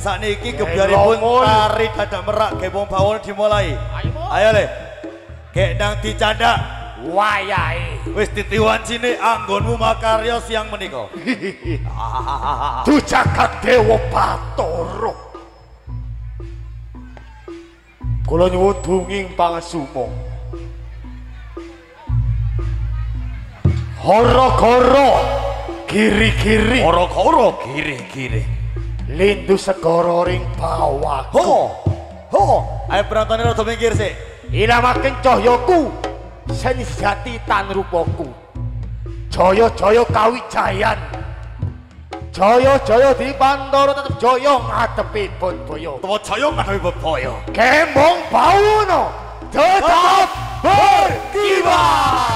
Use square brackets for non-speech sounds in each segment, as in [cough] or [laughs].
Sakniki gebyaripun tari dadak merak gebong bawon dimulai. Ayo le. Gek nang dicandak. Wayahe. Wis ditiwan sini anggonmu makarya siang menika. [laughs] Du jagat dewa Batara. Kula nyuwun dunging pangasuma. Hara-hara giri-giri Koro-koro gire-gire. Lindu segara ring bawaku. Ho. Ho. Ayo penontonnya rada minggir sik. Ilamaken cahyaku seni sejati tan rupaku. Jaya-jaya kawijayan. Jaya-jaya di tetep jaya ngadepi Boyo. Tawa jaya ngadepi bebaya. Kembong Bauno tetap berkibar.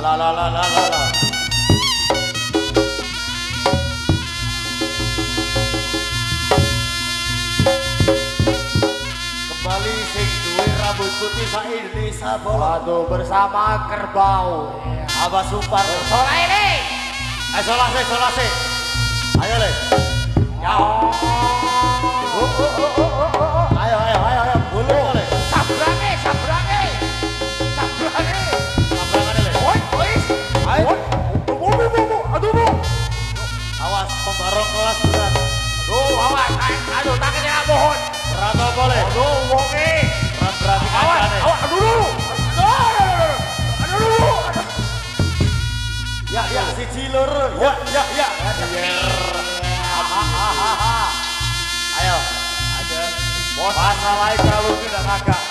kembali sing duwe putih aduh bersama kerbau. Iya. Abah Supar. Sola ini. Eh sola sih sola sih. Ayo le. Ya. Oh oh oh oh. ya ya. Ayo. Ada. Bos assalamualaikum tidak kakak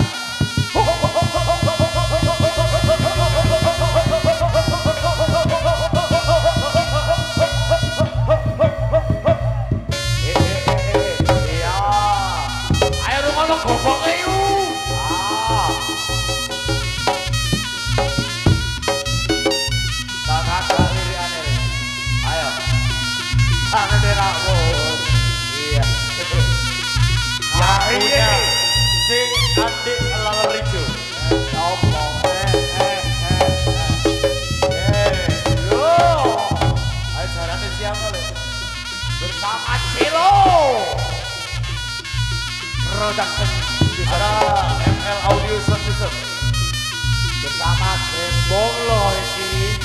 Bonglo iki.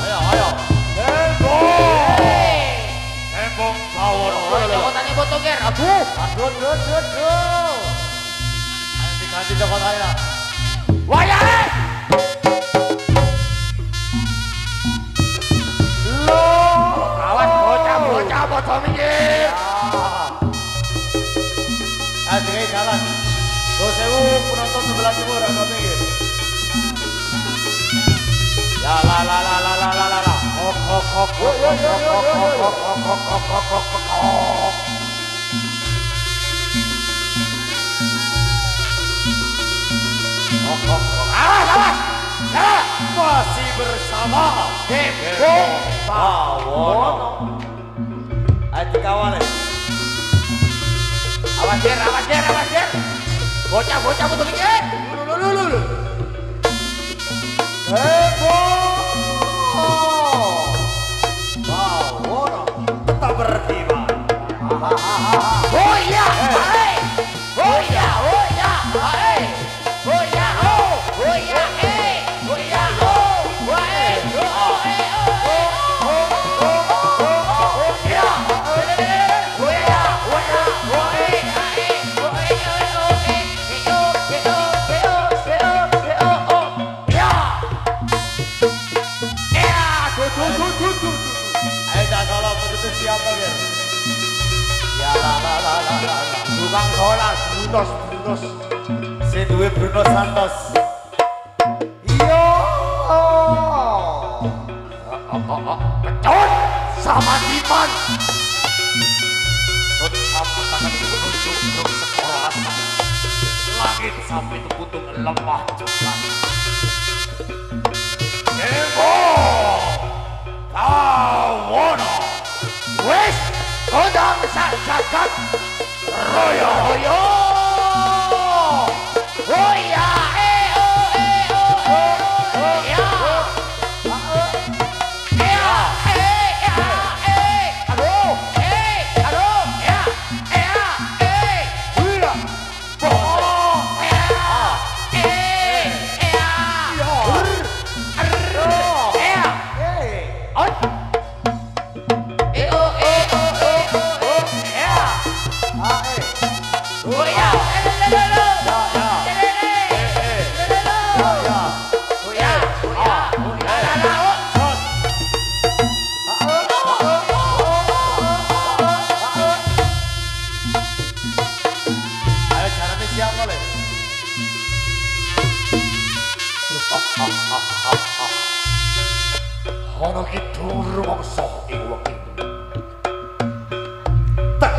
Ayo ayo. Aduh. Aduh aduh aduh aduh. Ayo diganti cokotane lah. Wayah. Awas, awas, awas. Masih bersama Depo Bawono. Ayo dikawal ya. Awas jer, awas jer, awas jer. Bocah, bocah, betul Lulu, lulu, lulu. Depo 哈哈哈呀 Brunos Brunos. Sing duwe Bruno Santos. Iya. Yo, kecut sama diman. Sot sapu tangan menuju untuk sekolah. Langit sampai terputung lemah juga. Evo, Kawono Wes Kodang Sajagat Royo Royo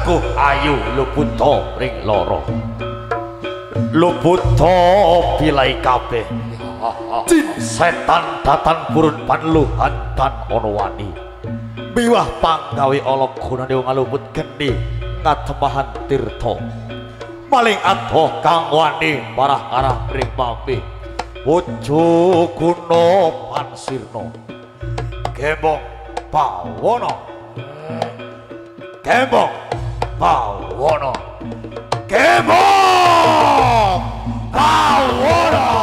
Teguh Ayu lubuto ring loro. lubuto pilai kabeh. Setan datan purun panluhan tan onwani wani. panggawi olok ala gunane wong aluput geni ngatemahan tirto Maling ato kang wani parah arah ring pamih. kuno pansirno, pansirna. Gembong pawono. Gembong Paubono. ¡Quemo! ¡Paubono!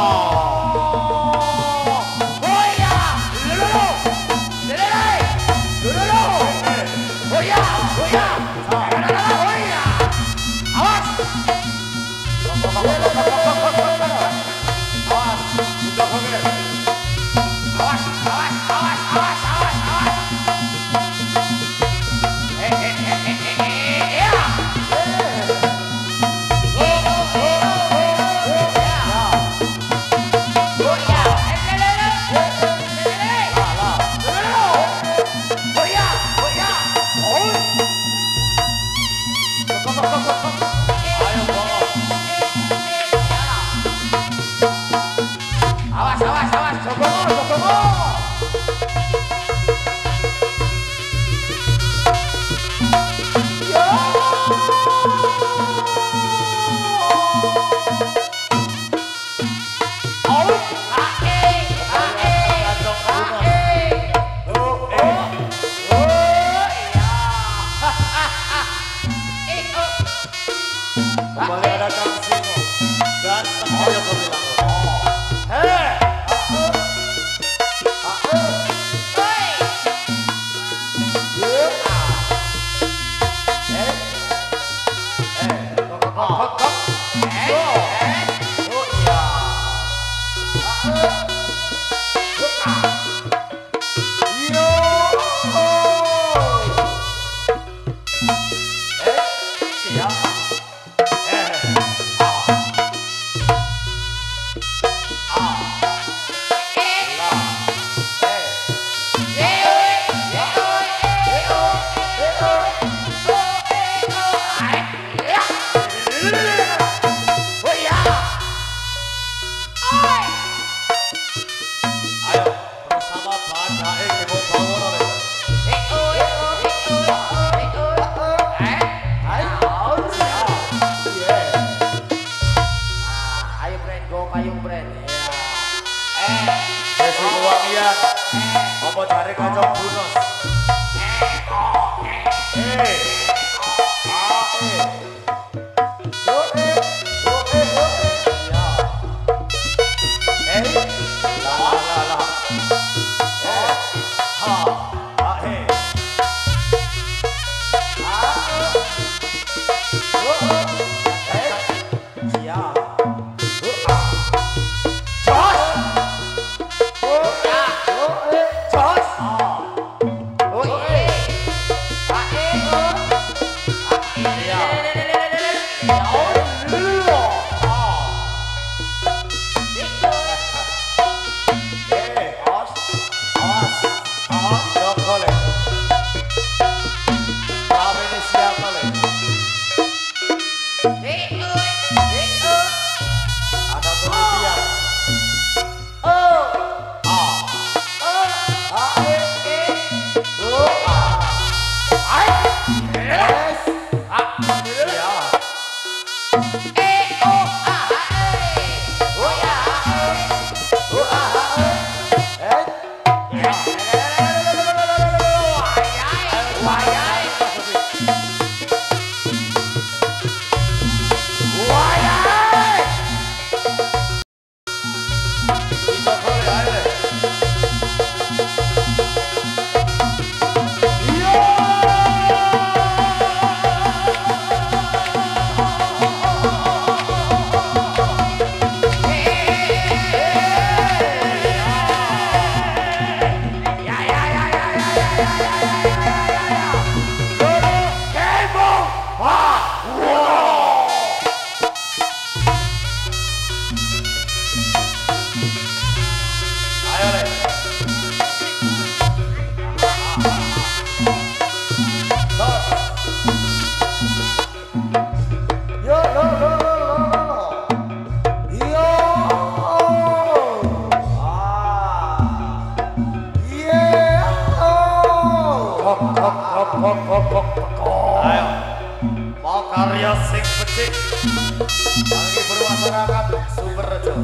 Sing becik.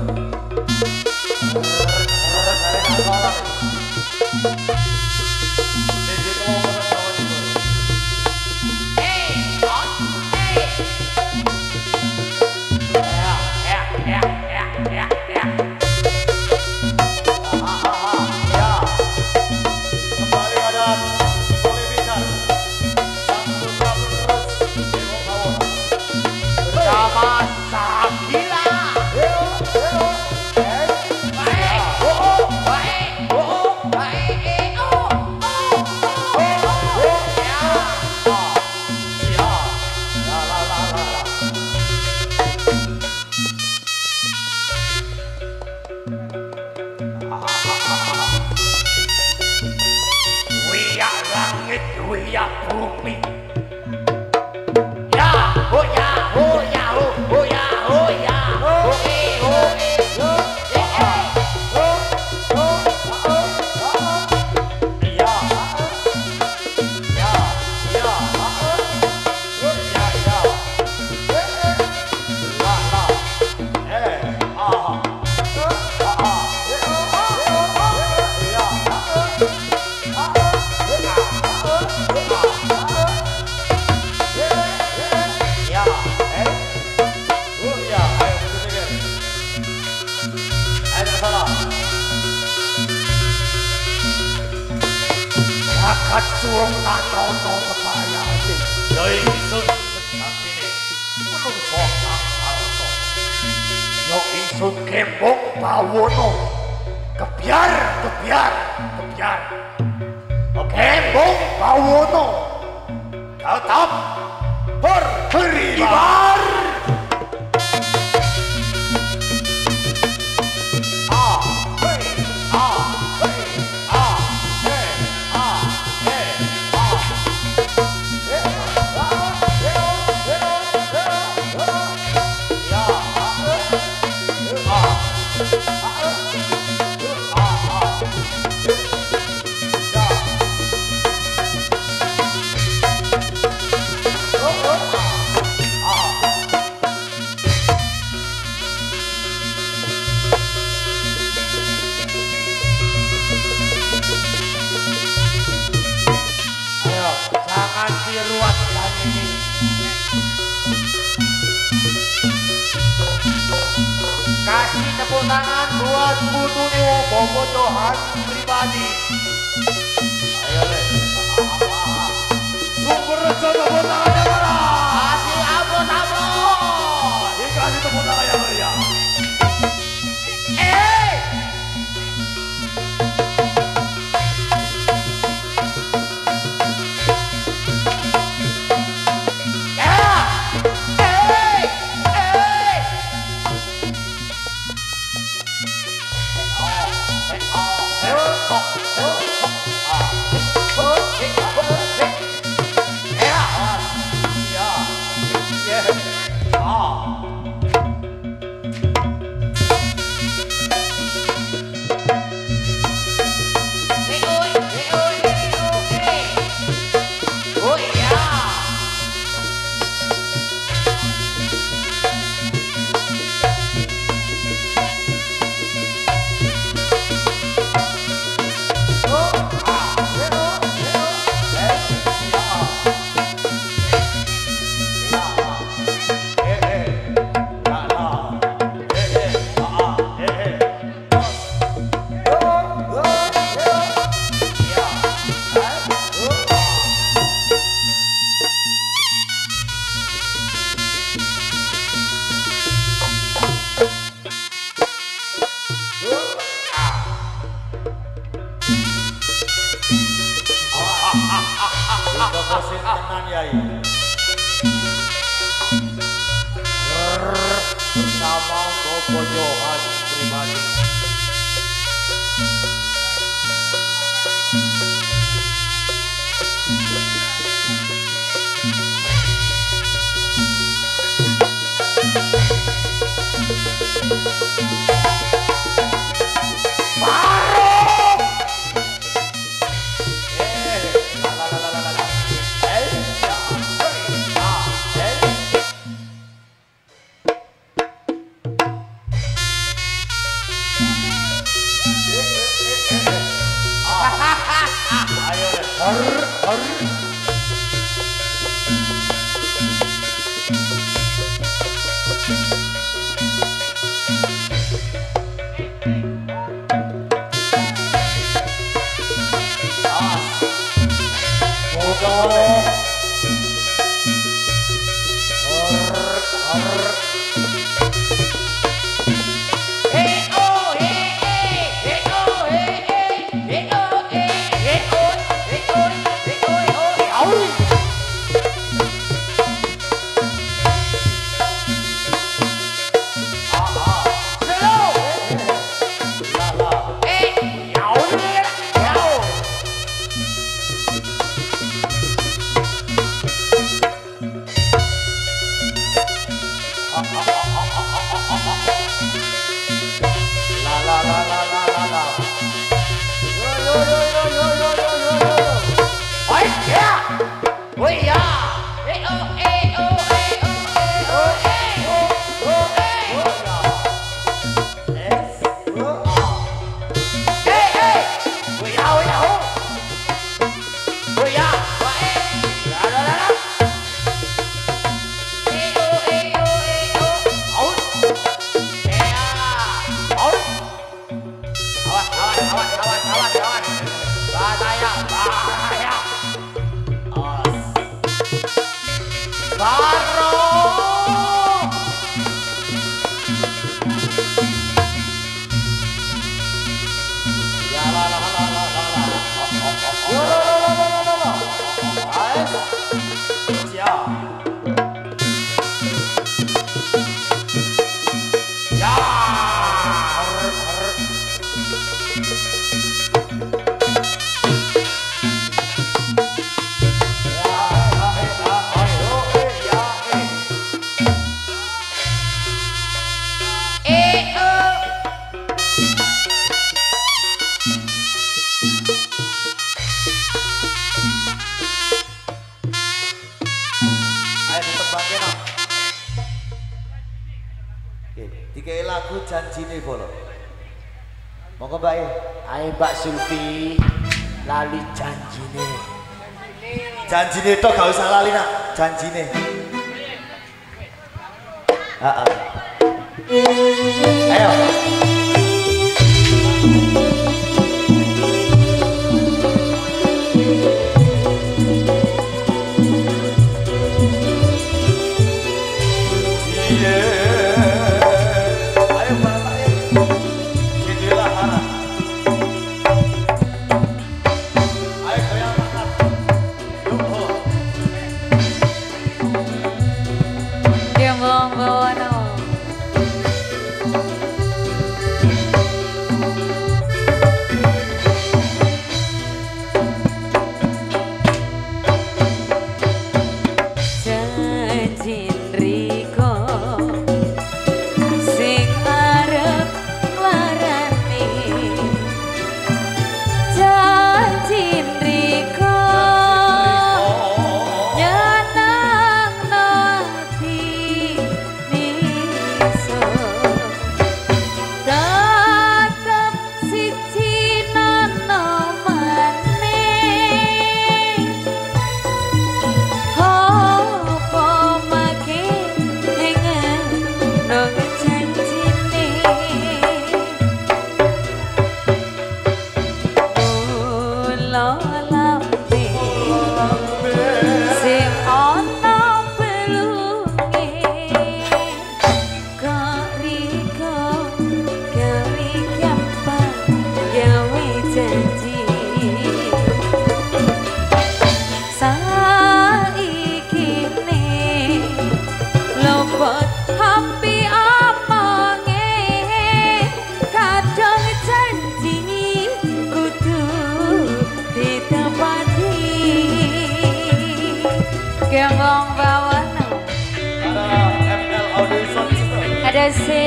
Bagi Oh. dikei lagu janjine nih bolo mau ke baik ayo mbak e. Sylvi lali janjine. Janjine janji toh gak usah lali nak janjine. Heeh. ayo que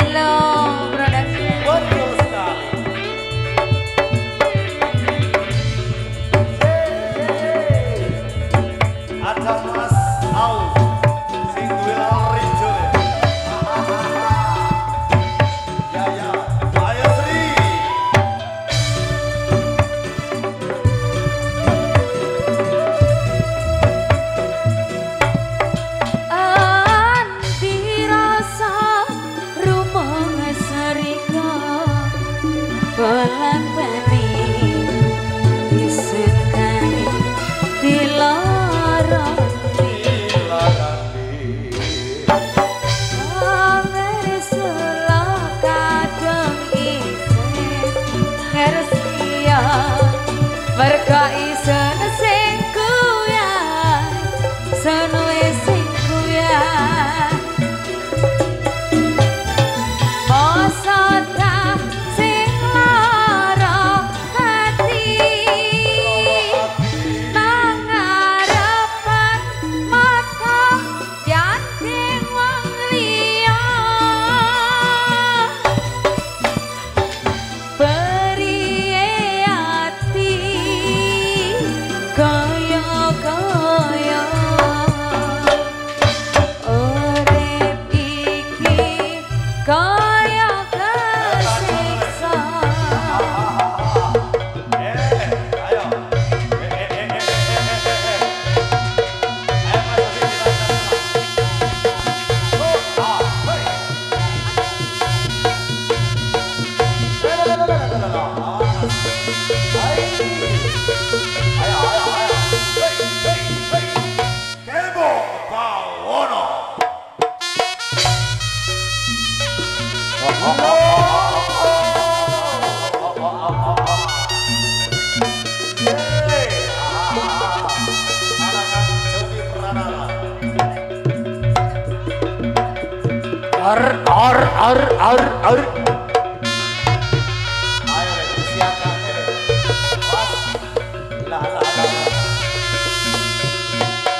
Ar ar ar ar ar.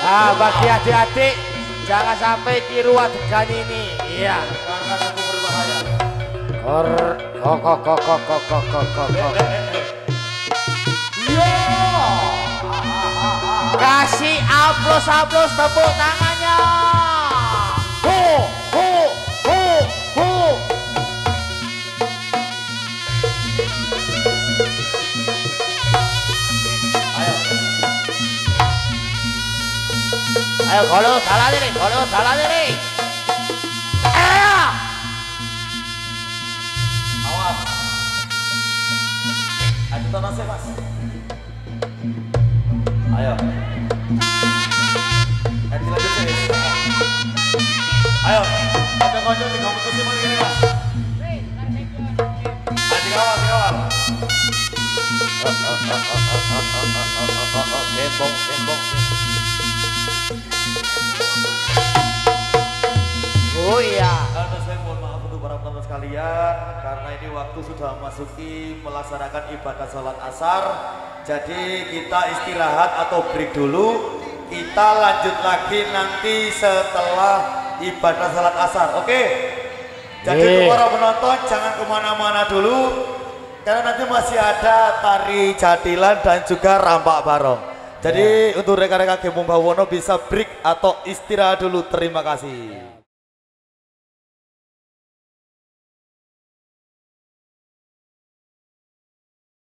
Ah, bagi adik-adik jangan sampai tiru adegan ini. Iya. Kor kok Kasih aplos-aplos tepuk tangannya. Oh. Ayo golo salah diri, golo salah diri. Ayo. Awas. Ayo mas. Ayo. Ayo tiga putus sih. Ayo dikawal, dikawal. Gembong, Oh iya. Karena saya mohon maaf untuk para penonton sekalian karena ini waktu sudah memasuki melaksanakan ibadah sholat asar. Jadi kita istirahat atau break dulu. Kita lanjut lagi nanti setelah ibadah sholat asar. Oke? Jadi Ye. untuk para penonton jangan ke mana-mana dulu karena nanti masih ada tari jadilan dan juga rampak barong. Jadi untuk rekan-rekan Gembong Bawono bisa break atau istirahat dulu. Terima kasih.